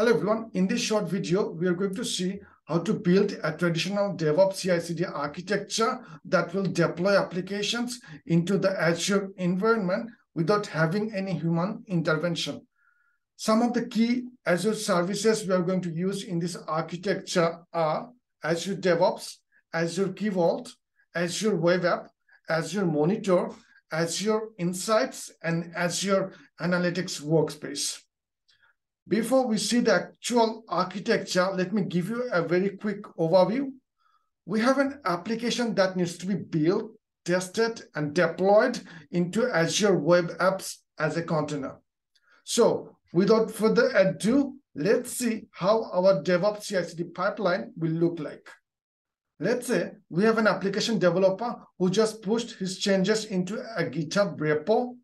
Hello everyone, in this short video, we are going to see how to build a traditional DevOps CI/CD architecture that will deploy applications into the Azure environment without having any human intervention. Some of the key Azure services we are going to use in this architecture are Azure DevOps, Azure Key Vault, Azure Web App, Azure Monitor, Azure Insights, and Azure Analytics Workspace. Before we see the actual architecture, let me give you a very quick overview. We have an application that needs to be built, tested, and deployed into Azure Web Apps as a container. So without further ado, let's see how our DevOps CI/CD pipeline will look like. Let's say we have an application developer who just pushed his changes into a GitHub repo.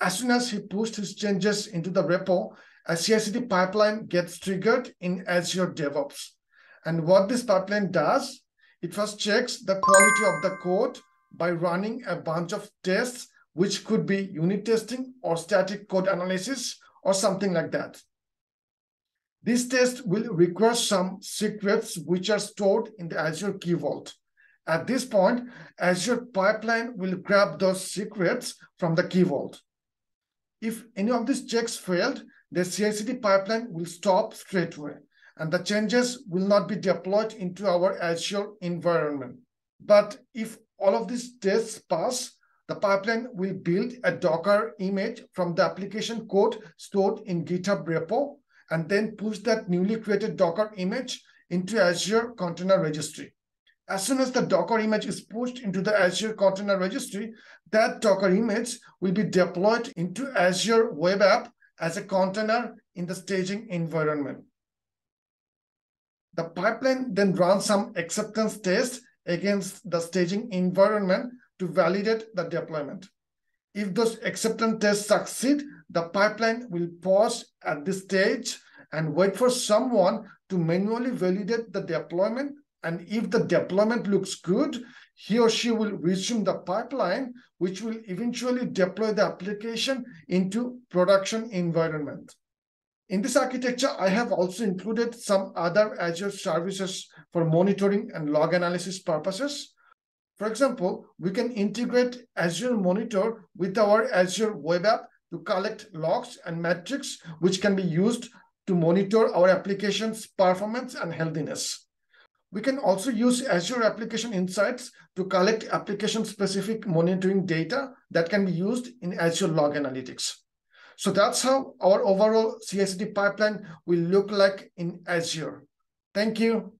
As soon as he pushed his changes into the repo, a CI/CD pipeline gets triggered in Azure DevOps. And what this pipeline does, it first checks the quality of the code by running a bunch of tests, which could be unit testing or static code analysis or something like that. This test will require some secrets which are stored in the Azure Key Vault. At this point, Azure Pipeline will grab those secrets from the Key Vault. If any of these checks failed, the CI/CD pipeline will stop straight away, and the changes will not be deployed into our Azure environment. But if all of these tests pass, the pipeline will build a Docker image from the application code stored in GitHub repo, and then push that newly created Docker image into Azure Container Registry. As soon as the Docker image is pushed into the Azure Container Registry, that Docker image will be deployed into Azure Web App as a container in the staging environment. The pipeline then runs some acceptance tests against the staging environment to validate the deployment. If those acceptance tests succeed, the pipeline will pause at this stage and wait for someone to manually validate the deployment. And if the deployment looks good, he or she will resume the pipeline, which will eventually deploy the application into production environment. In this architecture, I have also included some other Azure services for monitoring and log analysis purposes. For example, we can integrate Azure Monitor with our Azure Web App to collect logs and metrics, which can be used to monitor our application's performance and healthiness. We can also use Azure Application Insights to collect application-specific monitoring data that can be used in Azure Log Analytics. So that's how our overall CI/CD pipeline will look like in Azure. Thank you.